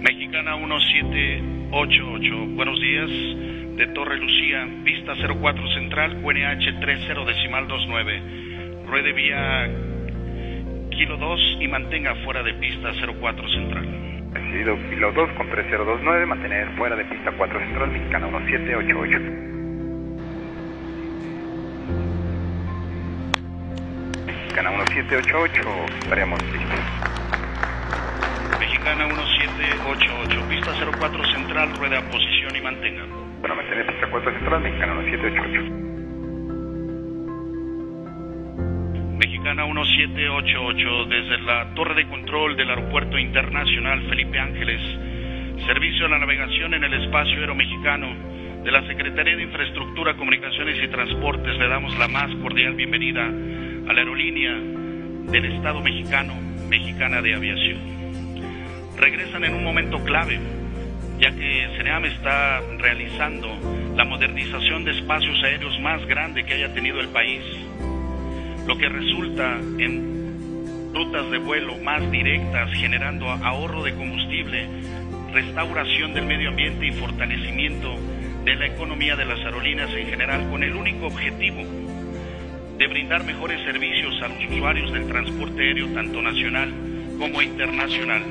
Mexicana 1788, buenos días. De Torre Lucía, pista 04 central, QNH 30 decimal 29. Ruede vía kilo 2 y mantenga fuera de pista 04 central. Recibido kilo 2 con 3029, mantener fuera de pista 4 central, Mexicana 1788. Mexicana 1788, estaríamos listos. Mexicana 1788, pista 04 central, rueda posición y mantenga. Bueno, mantener pista 4 central, Mexicana 1788. Mexicana 1788, desde la torre de control del Aeropuerto Internacional Felipe Ángeles, servicio a la navegación en el espacio aéreo mexicano de la Secretaría de Infraestructura, Comunicaciones y Transportes, le damos la más cordial bienvenida a la aerolínea del Estado mexicano, Mexicana de Aviación. Regresan en un momento clave, ya que CENEAM está realizando la modernización de espacios aéreos más grande que haya tenido el país lo que resulta en rutas de vuelo más directas, generando ahorro de combustible, restauración del medio ambiente y fortalecimiento de la economía de las aerolíneas en general, con el único objetivo de brindar mejores servicios a los usuarios del transporte aéreo, tanto nacional como internacional.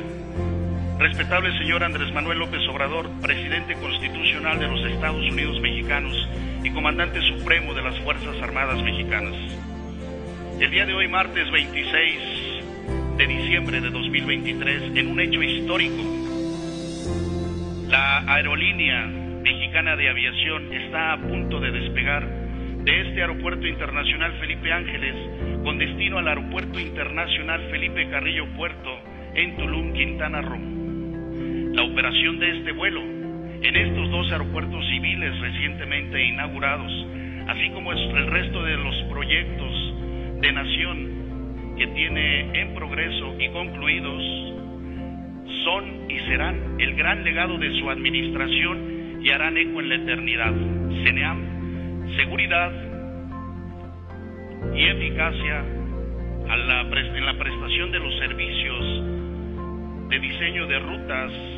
Respetable señor Andrés Manuel López Obrador, presidente constitucional de los Estados Unidos mexicanos y comandante supremo de las Fuerzas Armadas mexicanas. El día de hoy, martes 26 de diciembre de 2023, en un hecho histórico, la aerolínea mexicana de aviación está a punto de despegar de este aeropuerto internacional Felipe Ángeles con destino al aeropuerto internacional Felipe Carrillo Puerto en Tulum, Quintana Roo. La operación de este vuelo en estos dos aeropuertos civiles recientemente inaugurados, así como el resto de los proyectos de nación que tiene en progreso y concluidos son y serán el gran legado de su administración y harán eco en la eternidad. CENEAM, seguridad y eficacia en la prestación de los servicios de diseño de rutas,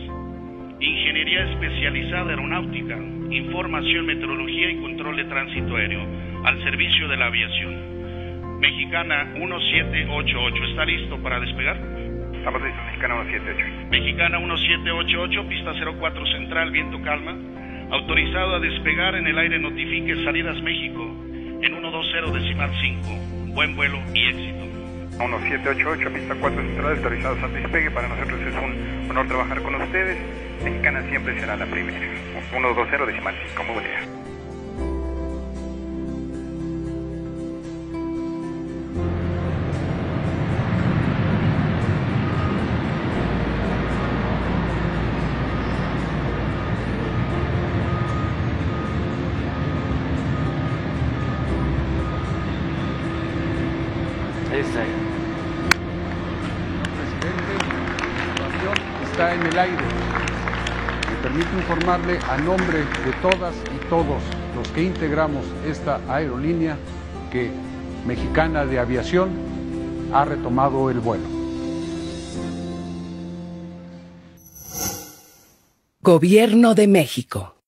ingeniería especializada aeronáutica, información, meteorología y control de tránsito aéreo al servicio de la aviación. Mexicana 1788, ¿está listo para despegar? Estamos listos, Mexicana 1788. Mexicana 1788, pista 04 central, viento calma. Autorizado a despegar en el aire, notifique salidas México en 120 decimal 5. Buen vuelo y éxito. 1788, pista 4 central, autorizados al despegue. Para nosotros es un honor trabajar con ustedes. Mexicana siempre será la primera. 120 decimal 5, muy buen día. Esa es. Presidente, la situación está en el aire. Permito informarle a nombre de todas y todos los que integramos esta aerolínea que Mexicana de Aviación ha retomado el vuelo. Gobierno de México.